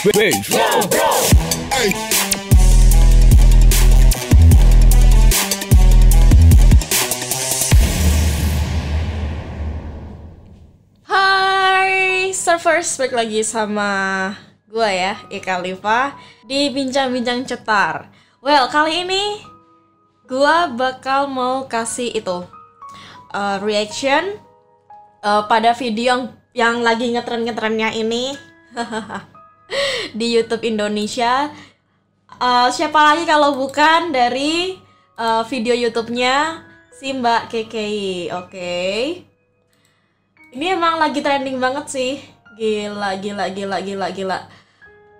Beijo. Hey. Hai, surfers balik lagi sama gue ya, Ika Liva di Bincang-Bincang Cetar. Well, kali ini gue bakal mau kasih itu uh, reaction uh, pada video yang, yang lagi ngetren-ngetrennya ini di YouTube Indonesia. Uh, siapa lagi kalau bukan dari uh, video YouTube-nya si Mbak KKI, oke? Ini emang lagi trending banget sih. Gila, gila, gila, gila, gila.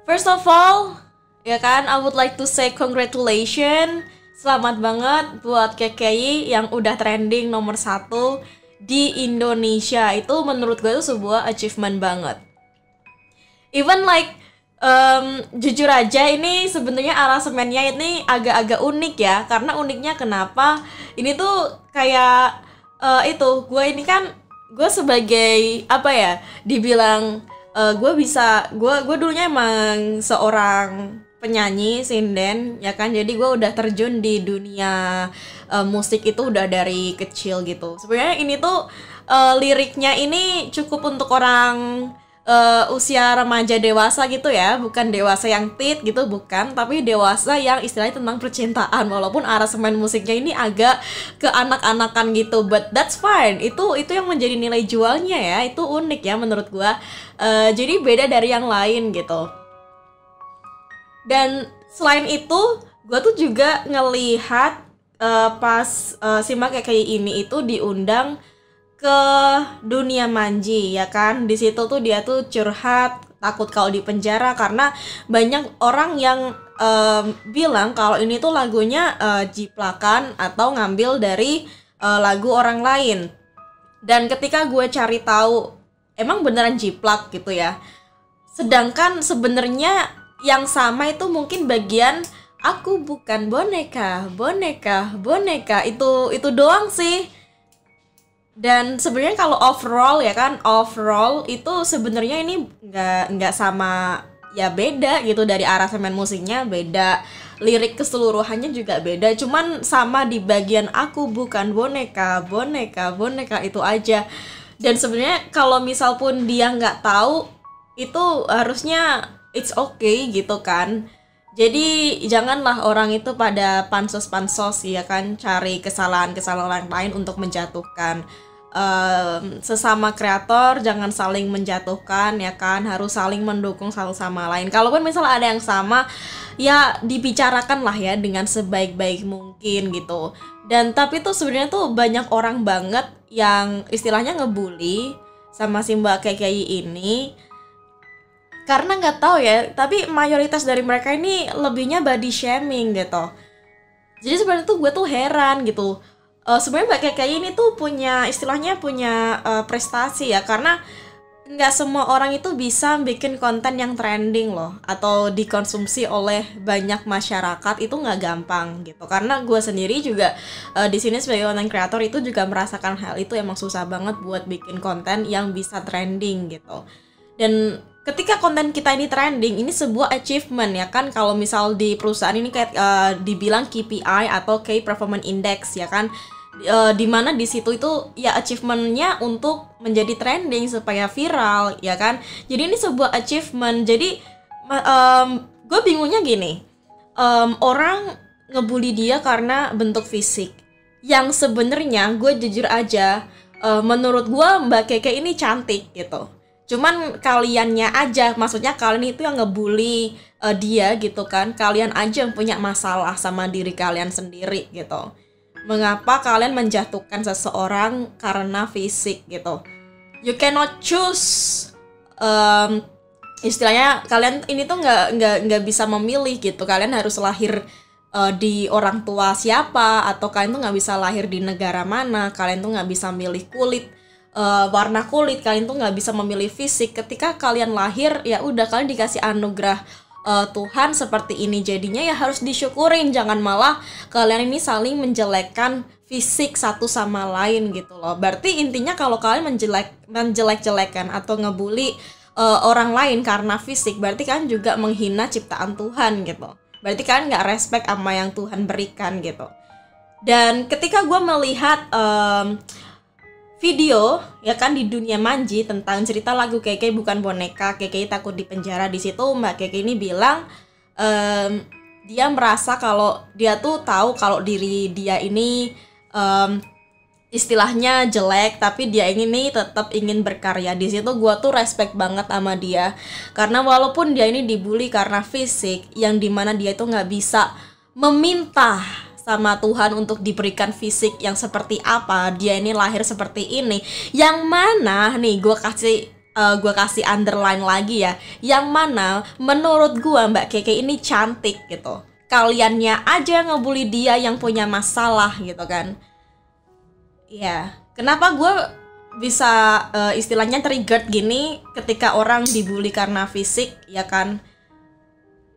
First of all, ya kan, I would like to say congratulations. Selamat banget buat KKI yang udah trending nomor satu di Indonesia. Itu menurut gue itu sebuah achievement banget. Even like um, jujur aja ini sebenarnya arasemennya ini agak-agak unik ya. Karena uniknya kenapa? Ini tuh kayak uh, itu gue ini kan gue sebagai apa ya dibilang uh, gue bisa gue gue dulunya emang seorang penyanyi sinden ya kan? Jadi gue udah terjun di dunia uh, musik itu udah dari kecil gitu. Sebenarnya ini tuh uh, liriknya ini cukup untuk orang uh, usia remaja dewasa gitu ya bukan dewasa yang tit gitu bukan tapi dewasa yang istilahnya tentang percintaan walaupun arah semen musiknya ini agak ke anak-anakan gitu but that's fine. Itu itu yang menjadi nilai jualnya ya itu unik ya menurut gua. Uh, jadi beda dari yang lain gitu. Dan selain itu gua tuh juga ngelihat uh, pas uh, simak kayak ini itu diundang ke dunia manji ya kan? Di situ tuh dia tuh curhat takut kalau di penjara karena banyak orang yang um, bilang kalau ini tuh lagunya uh, jiplakan atau ngambil dari uh, lagu orang lain. Dan ketika gue cari tahu emang beneran jiplak? gitu ya. Sedangkan sebenarnya yang sama itu mungkin bagian aku bukan boneka boneka boneka. Itu itu doang sih dan sebenarnya kalau overall ya kan overall itu sebenarnya ini nggak nggak sama ya beda gitu dari arah semen musiknya beda. Lirik keseluruhannya juga beda cuman sama di bagian aku bukan boneka boneka boneka itu aja. Dan sebenarnya kalau misal pun dia nggak tahu itu harusnya it's okay gitu kan. Jadi janganlah orang itu pada pansos-pansos ya kan cari kesalahan-kesalahan lain untuk menjatuhkan um, sesama kreator jangan saling menjatuhkan ya kan? Harus saling mendukung satu sama lain. Kalaupun misalnya ada yang sama ya dibicarakan lah ya dengan sebaik-baik mungkin gitu. Dan tapi tuh sebenarnya tuh banyak orang banget yang istilahnya ngebully sama si mbak KKI ini. Karena nggak tahu ya tapi mayoritas dari mereka ini lebihnya body shaming gitu. Jadi sebenarnya tuh gue tuh heran gitu uh, sebenarnya Mbak Keke ini tuh punya istilahnya punya uh, prestasi ya karena nggak semua orang itu bisa bikin konten yang trending loh atau dikonsumsi oleh banyak masyarakat itu nggak gampang gitu. Karena gue sendiri juga uh, di sini sebagai konten kreator itu juga merasakan hal itu emang susah banget buat bikin konten yang bisa trending gitu. Dan ketika konten kita ini trending ini sebuah achievement ya kan? Kalau misal di perusahaan ini kayak uh, dibilang KPI atau Key Performance Index ya kan? Uh, di mana di situ itu ya achievementnya untuk menjadi trending supaya viral ya kan? Jadi ini sebuah achievement. Jadi um, gue bingungnya gini. Um, orang ngebully dia karena bentuk fisik. Yang sebenarnya gue jujur aja uh, menurut gue mbak Keke ini cantik gitu cuman kaliannya aja maksudnya kalian itu yang ngebully uh, dia gitu kan. Kalian aja yang punya masalah sama diri kalian sendiri gitu. Mengapa kalian menjatuhkan seseorang karena fisik gitu? You cannot choose um, istilahnya kalian ini tuh nggak nggak nggak bisa memilih gitu. Kalian harus lahir uh, di orang tua siapa? Atau kalian tuh nggak bisa lahir di negara mana? Kalian tuh nggak bisa milih kulit uh, warna kulit kalian tuh nggak bisa memilih fisik. Ketika kalian lahir ya udah kalian dikasih anugerah uh, Tuhan seperti ini. Jadinya ya harus disyukurin jangan malah kalian ini saling menjelekkan fisik satu sama lain gitu loh. Berarti intinya kalau kalian menjelek menjelek-jelekan atau ngebully uh, orang lain karena fisik berarti kan juga menghina ciptaan Tuhan gitu. Berarti kan nggak respect sama yang Tuhan berikan gitu. Dan ketika gue melihat video ya kan di dunia manji tentang cerita lagu Keke bukan boneka. Keke takut di penjara di situ Mbak Keke ini bilang um, dia merasa kalau dia tuh tahu kalau diri dia ini um, istilahnya jelek tapi dia ingin nih tetap ingin berkarya. Di situ gue tuh respect banget sama dia. Karena walaupun dia ini dibully karena fisik yang di mana dia itu nggak bisa meminta sama Tuhan untuk diberikan fisik yang seperti apa. Dia ini lahir seperti ini. Yang mana nih gue kasih uh, gue kasih underline lagi ya. Yang mana menurut gue Mbak Keke ini cantik gitu. Kaliannya aja ngebully dia yang punya masalah gitu kan. Iya. Kenapa gue bisa uh, istilahnya triggered gini ketika orang dibully karena fisik ya kan?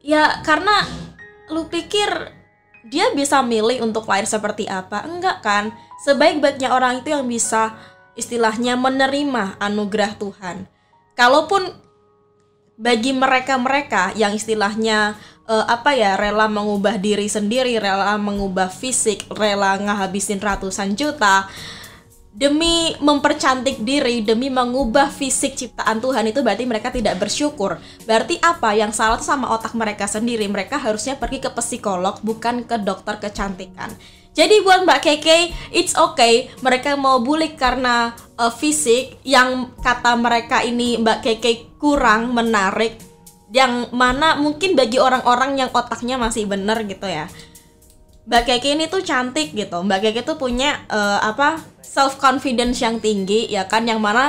Ya karena lu pikir dia bisa milih untuk lahir seperti apa? Enggak kan? Sebaik-baiknya orang itu yang bisa istilahnya menerima anugerah Tuhan. Kalaupun bagi mereka-mereka yang istilahnya uh, apa ya rela mengubah diri sendiri, rela mengubah fisik, rela ngahabisin ratusan juta demi mempercantik diri, demi mengubah fisik ciptaan Tuhan itu berarti mereka tidak bersyukur. Berarti apa yang salah sama otak mereka sendiri? Mereka harusnya pergi ke psikolog bukan ke dokter kecantikan. Jadi buat Mbak Keke, it's okay mereka mau bully karena uh, fisik yang kata mereka ini Mbak Keke kurang menarik yang mana mungkin bagi orang-orang yang otaknya masih bener gitu ya. Mbak Keke ini tuh cantik gitu. Mbak Keke tuh punya uh, apa self confidence yang tinggi ya kan? Yang mana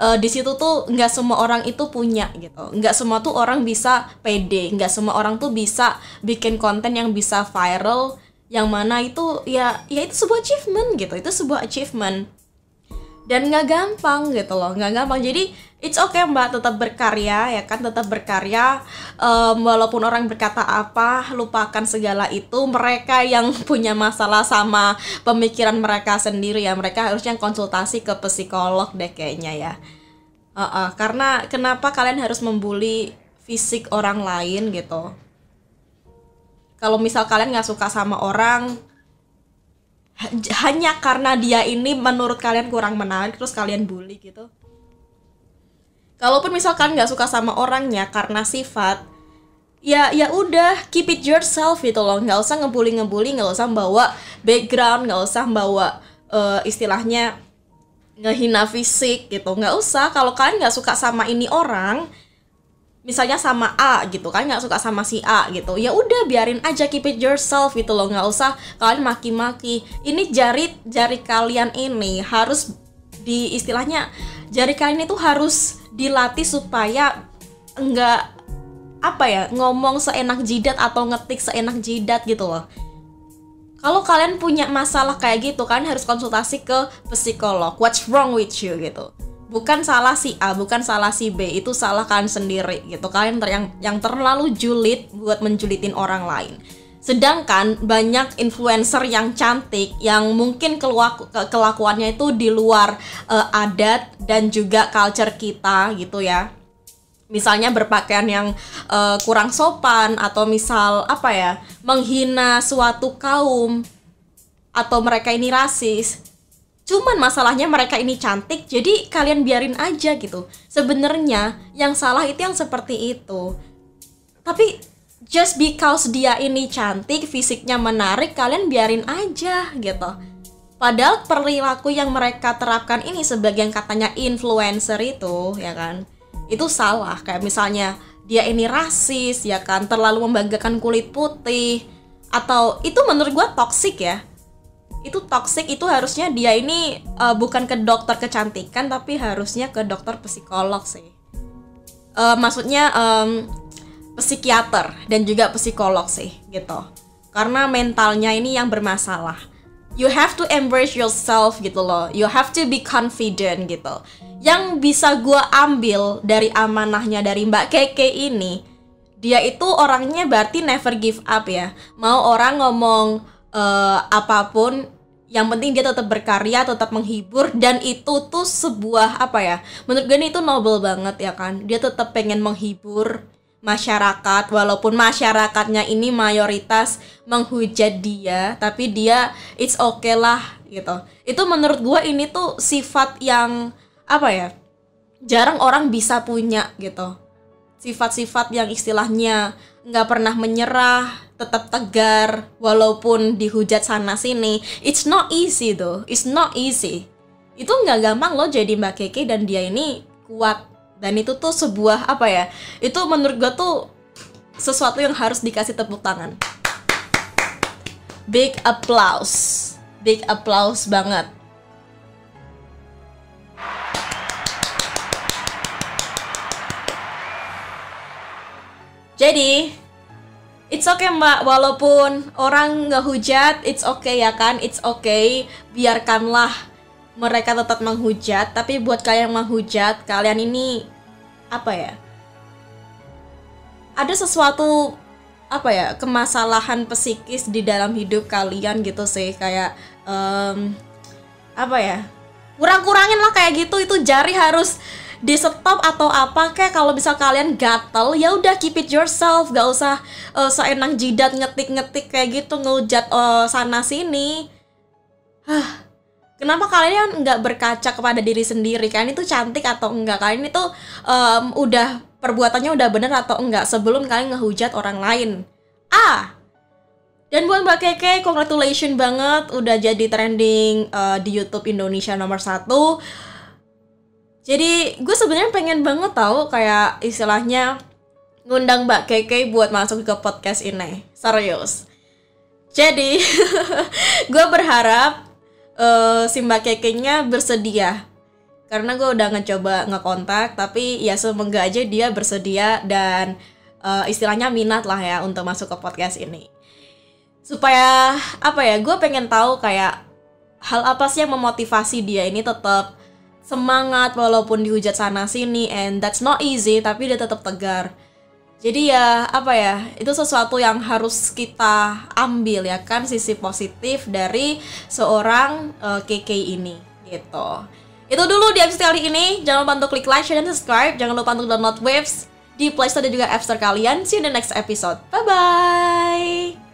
uh, di situ tuh nggak semua orang itu punya gitu. Nggak semua tuh orang bisa pede, nggak semua orang tuh bisa bikin konten yang bisa viral. Yang mana itu ya ya itu sebuah achievement gitu. Itu sebuah achievement dan nggak gampang gitu loh nggak gampang. Jadi it's okay mbak tetap berkarya ya kan? Tetap berkarya. Um, walaupun orang berkata apa lupakan segala itu. Mereka yang punya masalah sama pemikiran mereka sendiri ya. Mereka harusnya konsultasi ke psikolog deh kayaknya ya. Uh -uh, karena kenapa kalian harus membuli fisik orang lain gitu? Kalau misal kalian nggak suka sama orang hanya karena dia ini menurut kalian kurang menarik terus kalian bully gitu. Kalaupun misal kalian nggak suka sama orangnya karena sifat ya ya udah keep it yourself gitu loh. Nggak usah ngebully ngebully nggak usah bawa background nggak usah bawa uh, istilahnya ngehina fisik gitu. Nggak usah. Kalau kalian nggak suka sama ini orang misalnya sama A gitu kan nggak suka sama si A gitu ya udah biarin aja keep it yourself gitu loh nggak usah kalian maki-maki. Ini jari jari kalian ini harus di istilahnya jari kalian itu harus dilatih supaya enggak apa ya ngomong seenak jidat atau ngetik seenak jidat gitu loh. Kalau kalian punya masalah kayak gitu kan harus konsultasi ke psikolog. What's wrong with you gitu bukan salah si A, bukan salah si B, itu salah kalian sendiri gitu. Kalian ter yang yang terlalu julid buat menjulitin orang lain. Sedangkan banyak influencer yang cantik yang mungkin kelakuannya itu di luar uh, adat dan juga culture kita gitu ya. Misalnya berpakaian yang uh, kurang sopan atau misal apa ya, menghina suatu kaum atau mereka ini rasis Cuman masalahnya mereka ini cantik, jadi kalian biarin aja gitu. Sebenarnya yang salah itu yang seperti itu. Tapi just because dia ini cantik, fisiknya menarik, kalian biarin aja gitu. Padahal perilaku yang mereka terapkan ini sebagian katanya influencer itu, ya kan? Itu salah. Kayak misalnya dia ini rasis, ya kan? Terlalu membanggakan kulit putih atau itu menurut gue toxic ya itu toxic itu harusnya dia ini uh, bukan ke dokter kecantikan tapi harusnya ke dokter psikolog sih. Uh, maksudnya um, psikiater dan juga psikolog sih gitu. Karena mentalnya ini yang bermasalah. You have to embrace yourself gitu loh. You have to be confident gitu. Yang bisa gue ambil dari amanahnya dari Mbak Keke ini dia itu orangnya berarti never give up ya. Mau orang ngomong uh, apa pun yang penting dia tetap berkarya tetap menghibur dan itu tuh sebuah apa ya menurut gue itu noble banget ya kan? Dia tetap pengen menghibur masyarakat walaupun masyarakatnya ini mayoritas menghujat dia tapi dia it's okay lah gitu. Itu menurut gue ini tuh sifat yang apa ya jarang orang bisa punya gitu sifat-sifat yang istilahnya nggak pernah menyerah tetap tegar walaupun dihujat sana sini. It's not easy tuh it's not easy. Itu nggak gampang loh jadi mbak Keke dan dia ini kuat. Dan itu tuh sebuah apa ya itu menurut gue tuh sesuatu yang harus dikasih tepuk tangan. Big applause. Big applause banget jadi It's okay mbak, walaupun orang ngehujat, it's okay ya kan, it's okay, biarkanlah mereka tetap menghujat, tapi buat kalian yang menghujat, kalian ini apa ya? Ada sesuatu apa ya kemasalahan psikis di dalam hidup kalian gitu sih. Kayak um, apa ya? Kurang-kurangin lah kayak gitu. Itu jari harus di stop atau apa kayak kalau bisa kalian gatel ya udah keep it yourself. Gak usah uh, seenang jidat ngetik-ngetik kayak gitu ngejat uh, sana sini. Hah, kenapa kalian nggak berkaca kepada diri sendiri? Kalian itu cantik atau enggak kalian itu um, udah perbuatannya udah bener atau enggak sebelum kalian ngehujat orang lain? Ah dan buat Mbak Keke, congratulations banget udah jadi trending uh, di YouTube Indonesia nomor satu jadi gue sebenarnya pengen banget tahu kayak istilahnya ngundang Mbak Keke buat masuk ke podcast ini. Serius. Jadi gue berharap uh, si Mbak Keke-nya bersedia. Karena gue udah ngecoba ngekontak, tapi ya semoga aja dia bersedia dan uh, istilahnya minat lah ya untuk masuk ke podcast ini. Supaya apa ya, gue pengen tahu kayak hal apa sih yang memotivasi dia ini tetap semangat walaupun dihujat sana sini and that's not easy tapi dia tetap tegar. Jadi ya apa ya itu sesuatu yang harus kita ambil ya kan sisi positif dari seorang uh, eh, KK ini gitu. Itu dulu di episode kali ini. Jangan lupa untuk klik like share dan subscribe. Jangan lupa untuk download waves di Play Store dan juga App Store kalian. See you in the next episode. Bye bye